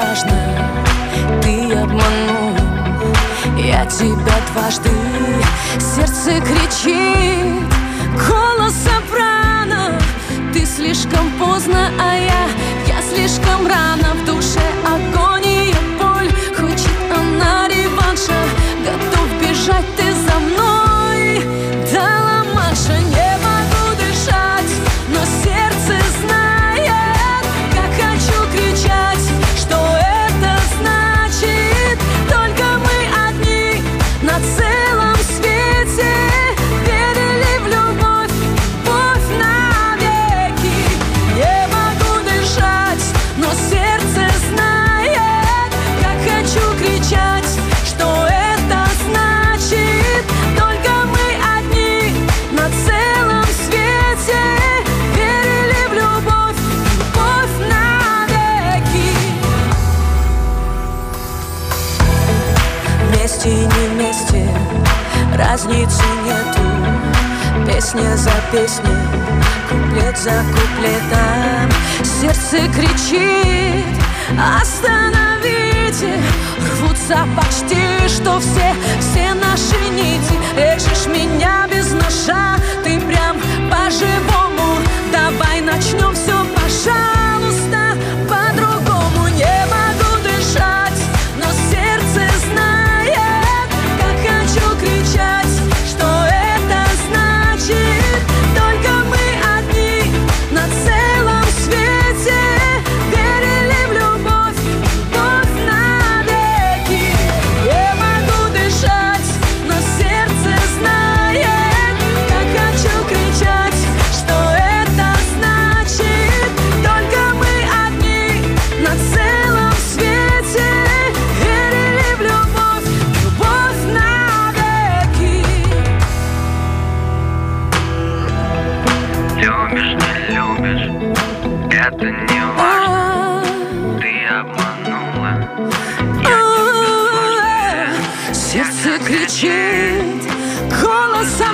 важно Ты обманул Я тебя дважды. Сердце кричит месте, не месте Разницы нету. Песня за песней Куплет за куплетом. Сердце кричит Остановите! Рвутся почти что все Все наши нити. Режешь меня любишь, не любишь, это не важно. Ты обманула. Я а, тебя Сердце кричит голоса.